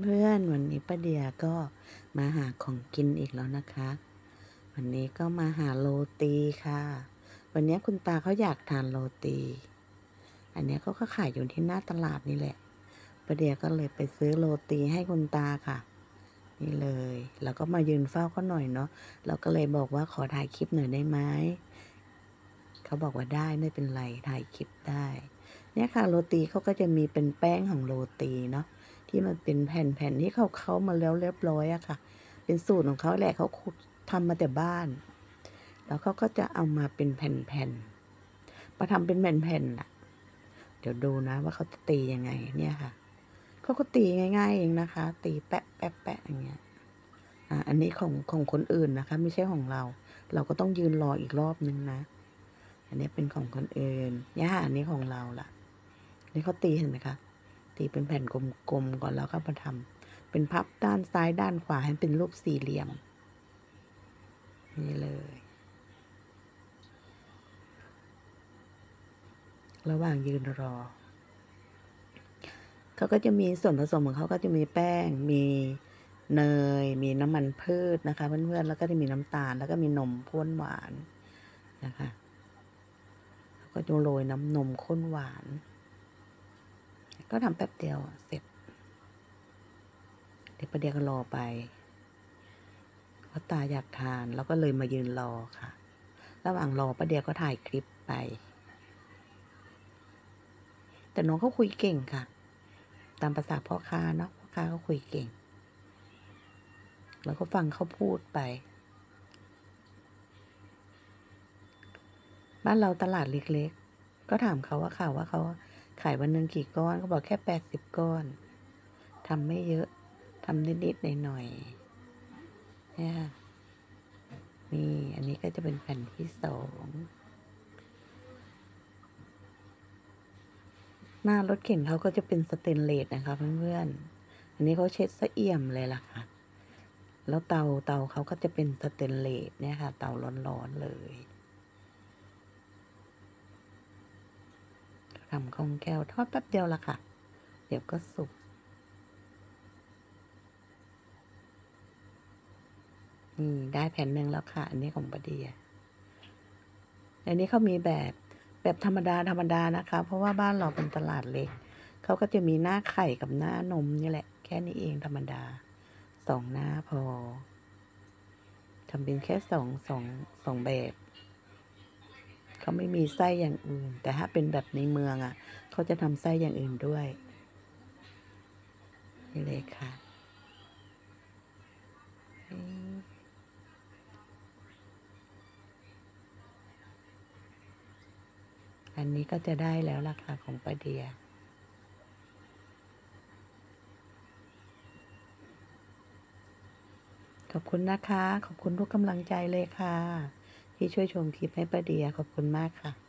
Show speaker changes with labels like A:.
A: เพื่อนวันนี้ป้าเดียก็มาหาของกินอีกแล้วนะคะ วันนี้ก็มาหาโรตีค่ะ วันนี้คุณตาเขาอยากทานโรตี อันนี้เขาก็ขายอยู่ที่หน้าตลาดนี่แหละป้าเดียก็เลยไปซื้อโรตีให้คุณตาค่ะ นี่เลยแล้วก็มายืนเฝ้าเขาหน่อยเนาะเราก็เลยบอกว่าขอถ่ายคลิปหน่อยได้ไหมเขาบอกว่าได้ไม่เป็นไรถ่ายคลิปได้ เนี่ยค่ะโรตีเขาก็จะมีเป็นแป้งของโรตีเนาะ ที่มันเป็นแผ่นๆที่เขาเขามาแล้วเรียบร้อยอะค่ะ เป็นสูตรของเขาแหละเขาทำมาแต่บ้าน แล้วเขาก็จะเอามาเป็นแผ่นๆมาทำเป็นแผ่นๆอะเดี๋ยวดูนะว่าเขาจะตียังไงเนี่ยค่ะเขาก็ตีง่าย ๆ เองนะคะ ตีแปะแปะแปะอย่างเงี้ยอ่าอันนี้ของของคนอื่นนะคะ ไม่ใช่ของเรา เราก็ต้องยืนรออีกรอบนึงนะ อันนี้เป็นของคนอื่นย่าอันนี้ของเราล่ะ นี่เขาตีเห็นไหมคะ ตีเป็นแผ่นกลมๆก่อนแล้วก็มาทำเป็นพับด้านซ้ายด้านขวาให้เป็นรูปสี่เหลี่ยม นี่เลย ระหว่างยืนรอ เขาก็จะมีส่วนผสมของเขาก็จะมีแป้ง มีเนย มีน้ำมันพืชนะคะเพื่อนๆ แล้วก็จะมีน้ำตาล แล้วก็มีนมข้นหวานนะคะแล้วก็จะโรยน้ำนมข้นหวาน ก็ทำแป๊บเดียวเสร็จ เดี๋ยวประเดี๋ยวก็รอไปเพราะตาอยากทานแล้วก็เลยมายืนรอค่ะ ระหว่างรอประเดี๋ยวก็ถ่ายคลิปไป แต่น้องเขาคุยเก่งค่ะ ตามภาษาพ่อค้าเนาะพ่อค้าเขาคุยเก่ง แล้วก็ฟังเขาพูดไปบ้านเราตลาดเล็กๆ ก็ถามเขาว่าข่าว่าเขา ขายวันหนึ่งกี่ก้อนเขาบอกแค่แปดสิบก้อนทำไม่เยอะทำนิดๆหน่อยๆเนี่ยค่ะนี่ อันนี้ก็จะเป็นแผ่นที่สองหน้ารถเข็นเขาก็จะเป็นสเตนเลสนะคะ เพื่อนๆ อันนี้เขาเช็ดสะเอี่ยมเลยล่ะค่ะ แล้วเตาเตาเขาก็จะเป็นสเตนเลสเนี่ยค่ะ เตาร้อนๆเลย ทำคล่องแคล่วทอดแป๊บเดียวละค่ะ เดี๋ยวก็สุก นี่ ได้แผ่นหนึ่งแล้วค่ะ อันนี้ของปะเดียอันนี้เขามีแบบแบบธรรมดาธรรมดานะคะ เพราะว่าบ้านเราเป็นตลาดเล็ก เขาก็จะมีหน้าไข่กับหน้านมนี่แหละ แค่นี้เองธรรมดาสองหน้าพอทำเป็นแค่สองสองสองแบบ เขาไม่มีไส้อย่างอื่น แต่ถ้าเป็นแบบในเมืองอะ่ะเขาจะทำไส้อย่างอื่นด้วยนี่เลยค่ะอันนี้ก็จะได้แล้วราคาของปลาเดียขอบคุณนะคะ ขอบคุณทุกกำลังใจเลยค่ะ ที่ช่วยชมคลิปให้ประเดียขอบคุณมากค่ะ